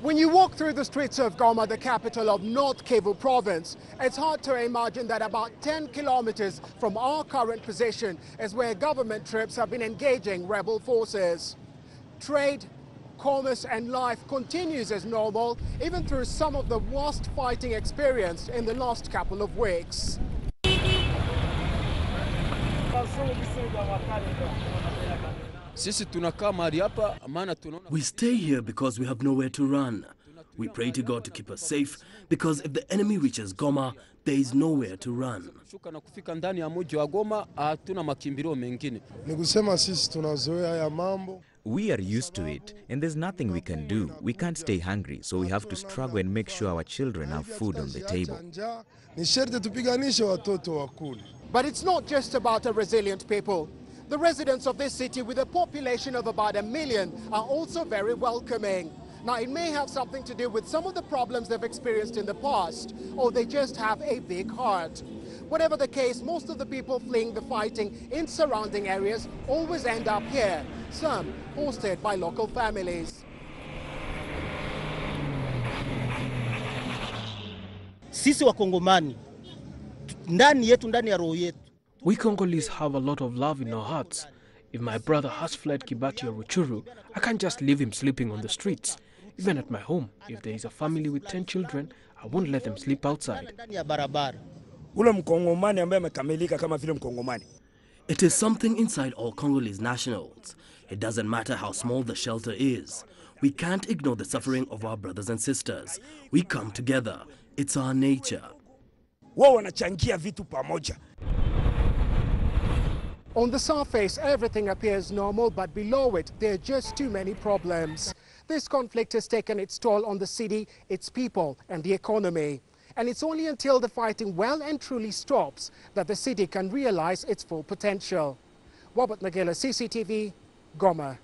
When you walk through the streets of Goma, the capital of North Kivu province, it's hard to imagine that about 10 kilometers from our current position is where government troops have been engaging rebel forces. Trade, commerce and life continues as normal, even through some of the worst fighting experienced in the last couple of weeks. Sisi tunakaa mahali hapa maana tunaona We stay here because we have nowhere to run. We pray to God to keep us safe because if the enemy reaches Goma, there is nowhere to run. shuka na kufika ndani ya mji wa Goma, hatuna makimbilio mengine. Ni kusema sisi tunazoea haya mambo. We are used to it, and there's nothing we can do. We can't stay hungry, so we have to struggle and make sure our children have food on the table. Ni sherti tupiganishe watoto wakule. But it's not just about a resilient people. The residents of this city, with a population of about a million, are also very welcoming. Now, it may have something to do with some of the problems they've experienced in the past, or they just have a big heart. Whatever the case, most of the people fleeing the fighting in surrounding areas always end up here, some hosted by local families. Sisi Wakongomani ndani yetu, ndani ya roho yetu We Congolese have a lot of love in our hearts. If my brother has fled Kibati or Ruchuru, I can't just leave him sleeping on the streets. Even at my home, if there is a family with 10 children, I won't let them sleep outside. ndani ya barabara. ule mkongomani ambaye amekamilika kama vile mkongomani It is something inside all Congolese nationals. It doesn't matter how small the shelter is. We can't ignore the suffering of our brothers and sisters. We come together. It's our nature. wao wanachangia vitu pamoja On the surface, everything appears normal, but below it, there are just too many problems. This conflict has taken its toll on the city, its people, and the economy. And it's only until the fighting well and truly stops that the city can realize its full potential. Robert Nagila, CCTV, Goma.